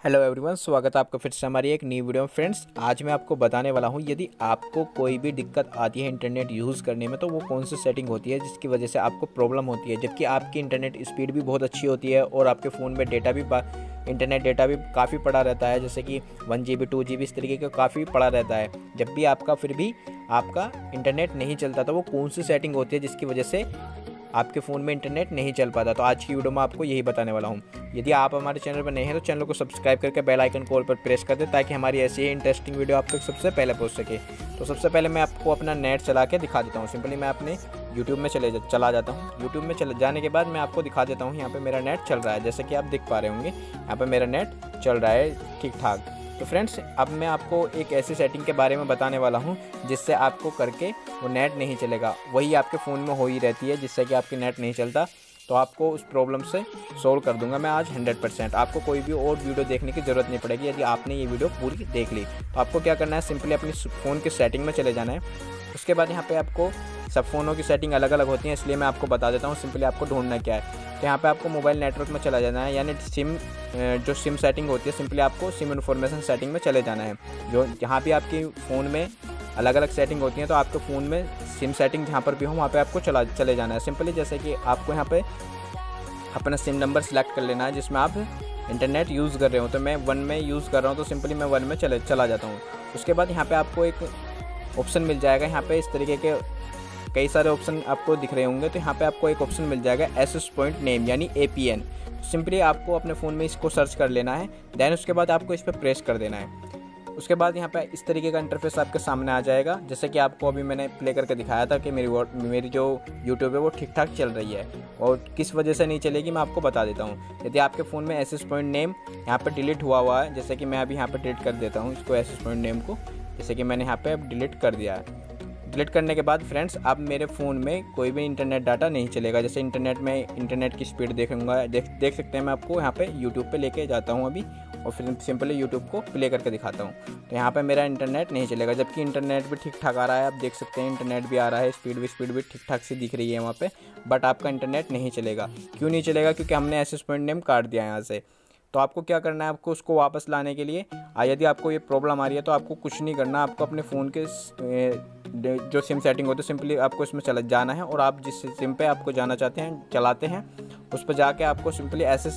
Hello everyone, स्वागत है आपका फिर से हमारी एक नई वीडियो में। फ्रेंड्स, आज मैं आपको बताने वाला हूँ, यदि आपको कोई भी दिक्कत आती है इंटरनेट यूज़ करने में तो वो कौन सी सेटिंग होती है जिसकी वजह से आपको प्रॉब्लम होती है? जबकि आपकी इंटरनेट स्पीड भी बहुत अच्छी होती है और आपके फ़ोन में डेटा भी इंटरनेट डेटा भी काफ़ी पड़ा रहता है, जैसे कि one G B two G B इस तरीके का काफ़ी पड़ा रहता है। जब भी आपका फिर भी आपका इंटरनेट नहीं चलता तो वो कौन सी सेटिंग होती है जिसकी वजह से आपके फ़ोन में इंटरनेट नहीं चल पाता तो आज की वीडियो में आपको यही बताने वाला हूँ। यदि आप हमारे चैनल पर नए हैं तो चैनल को सब्सक्राइब करके बेल आइकन कॉल पर प्रेस कर दें ताकि हमारी ऐसी ही इंटरेस्टिंग वीडियो आप तक सबसे पहले पहुँच सके। तो सबसे पहले मैं आपको अपना नेट चला के दिखा देता हूँ। सिंपली मैं अपने यूट्यूब में चले जा, चला जाता हूँ। यूट्यूब में चले जाने के बाद मैं आपको दिखा देता हूँ यहाँ पर मेरा नेट चल रहा है जैसे कि आप दिख पा रहे होंगे यहाँ पर मेरा नेट चल रहा है ठीक ठाक। तो फ्रेंड्स अब मैं आपको एक ऐसी सेटिंग के बारे में बताने वाला हूँ, जिससे आपको करके वो नेट नहीं चलेगा। वही आपके फ़ोन में हो ही रहती है, जिससे कि आपके नेट नहीं चलता। तो आपको उस प्रॉब्लम से सोल्व कर दूँगा मैं आज 100 परसेंट आपको कोई भी और वीडियो देखने की ज़रूरत नहीं पड़ेगी, यदि आपने ये वीडियो पूरी देख ली। तो आपको क्या करना है सिंपली अपनी फ़ोन की सेटिंग में चले जाना है। उसके बाद यहाँ पे आपको सब फ़ोनों की सेटिंग अलग अलग होती है, इसलिए मैं आपको बता देता हूँ सिंपली आपको ढूंढना क्या है। तो यहाँ पे आपको मोबाइल नेटवर्क में चला जाना है, यानी सिम जो सिम सेटिंग होती है सिंपली आपको सिम इन्फॉर्मेशन सेटिंग में चले जाना है। जो जहाँ भी आपकी फ़ोन में अलग अलग सेटिंग होती हैं तो आपके फ़ोन में सिम सेटिंग जहाँ पर भी हो, वहाँ पे आपको चला, चले जाना है। सिंपली जैसे कि आपको यहाँ पे अपना सिम नंबर सेलेक्ट कर लेना है, जिसमें आप इंटरनेट यूज़ कर रहे हो। तो मैं वन में यूज़ कर रहा हूँ तो सिंपली मैं वन में चले, चला जाता हूँ। उसके बाद यहाँ पर आपको एक ऑप्शन मिल जाएगा। यहाँ पे इस तरीके के कई सारे ऑप्शन आपको दिख रहे होंगे। तो यहाँ पे आपको एक ऑप्शन मिल जाएगा एस पॉइंट नेम यानी ए पी एन सिंपली आपको अपने फ़ोन में इसको सर्च कर लेना है देन उसके बाद आपको इस पर प्रेस कर देना है। उसके बाद यहाँ पे इस तरीके का इंटरफेस आपके सामने आ जाएगा। जैसे कि आपको अभी मैंने प्ले करके दिखाया था कि मेरी मेरी जो यूट्यूब है वो ठीक ठाक चल रही है। और किस वजह से नहीं चलेगी मैं आपको बता देता हूँ। यदि आपके फ़ोन में एस एस पॉइंट नेम यहाँ पर डिलीट हुआ हुआ है, जैसे कि मैं अभी यहाँ पर डिलीट कर देता हूँ इसको एस एस पॉइंट नेम को, जैसे कि मैंने यहाँ पर डिलीट कर दिया है। डिलीट करने के बाद फ्रेंड्स अब मेरे फ़ोन में कोई भी इंटरनेट डाटा नहीं चलेगा। जैसे इंटरनेट में इंटरनेट की स्पीड देखूँगा, देख देख सकते हैं मैं आपको यहाँ पे यूट्यूब पे लेके जाता हूँ अभी। और फिर सिंपली यूट्यूब को प्ले करके दिखाता हूँ। तो यहाँ पर मेरा इंटरनेट नहीं चलेगा। जबकि इंटरनेट भी ठीक ठाक आ रहा है, आप देख सकते हैं, इंटरनेट भी आ रहा है, स्पीड भी स्पीड भी ठीक ठाक से दिख रही है वहाँ पर बट आपका इंटरनेट नहीं चलेगा। क्यों नहीं चलेगा? क्योंकि हमने एस पॉइंट नेम काट दिया यहाँ से। तो आपको क्या करना है? आपको उसको वापस लाने के लिए यदि आपको ये प्रॉब्लम आ रही है तो आपको कुछ नहीं करना। आपको अपने फ़ोन के जो सिम सेटिंग होती है सिंपली आपको इसमें चला, जाना है। और आप जिस सिम पे आपको जाना चाहते हैं, चलाते हैं, उस पर जाके आपको सिंपली ऐसे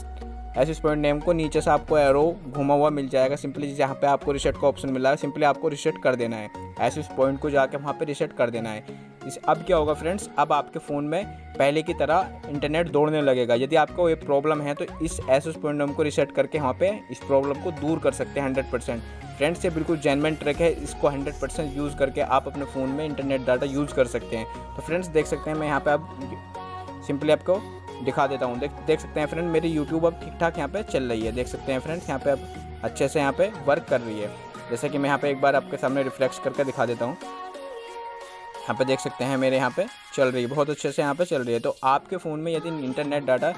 ऐसे पॉइंट नेम को नीचे से आपको एरो घुमा हुआ मिल जाएगा। सिंपली जहाँ पे आपको रिसेट का ऑप्शन मिला है। सिंपली आपको रिसेट कर देना है। ऐसे पॉइंट को जाके वहाँ पे रिसेट कर देना है। इस अब क्या होगा फ्रेंड्स अब आपके फ़ोन में पहले की तरह इंटरनेट दौड़ने लगेगा। यदि आपको ये प्रॉब्लम है तो इस ऐसे पॉइंट नेम को रिसेट करके वहाँ पे इस प्रॉब्लम को दूर कर सकते हैं हंड्रेड परसेंट फ्रेंड्स ये बिल्कुल जेनमेंट ट्रैक है। इसको हंड्रेड परसेंट यूज़ करके आप अपने फ़ोन में इंटरनेट डाटा यूज़ कर सकते हैं। तो फ्रेंड्स देख सकते हैं मैं यहाँ पर आप सिंपली आपको दिखा देता हूँ। देख देख सकते हैं फ्रेंड मेरी यूट्यूब अब ठीक ठाक यहाँ पे चल रही है। देख सकते हैं फ्रेंड्स यहाँ पे अब अच्छे से यहाँ पे वर्क कर रही है। जैसे कि मैं यहाँ पे एक बार आपके सामने रिफ्लेक्स करके दिखा देता हूँ। यहाँ पे देख सकते हैं मेरे यहाँ पे चल रही है। बहुत अच्छे से यहाँ पे चल रही है। तो आपके फ़ोन में यदि इंटरनेट डाटा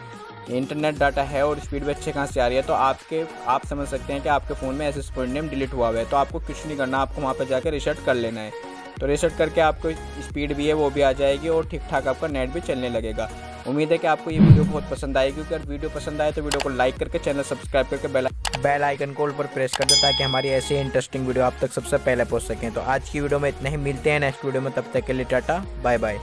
इंटरनेट डाटा है और स्पीड भी अच्छे कहाँ से आ रही है तो आपके, आप समझ सकते हैं कि आपके फ़ोन में ऐसे स्पीड नेम डिलीट हुआ हुआ है। तो आपको कुछ नहीं करना, आपको वहाँ पर जाकर रिसेट कर लेना है। तो रिसेट करके आपको स्पीड भी है, वो भी आ जाएगी और ठीक ठाक आपका नेट भी चलने लगेगा। उम्मीद है कि आपको ये वीडियो बहुत पसंद आएगी अगर वीडियो पसंद आए तो वीडियो को लाइक करके चैनल सब्सक्राइब करके बेल बेल आइकन कॉल पर प्रेस कर दें ताकि हमारी ऐसी इंटरेस्टिंग वीडियो आप तक सबसे पहले पहुँच सकें। तो आज की वीडियो में इतना ही, मिलते हैं नेक्स्ट वीडियो में, तब तक के लिए टाटा बाय बाय